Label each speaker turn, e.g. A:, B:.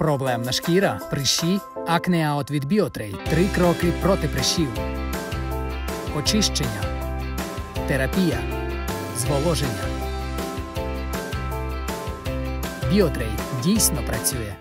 A: Проблемна шкіра, прищі, ACNE OUT від BIOTRADE. Три кроки проти прищів. Очищення. Терапія. Зволоження. BIOTRADE дійсно працює.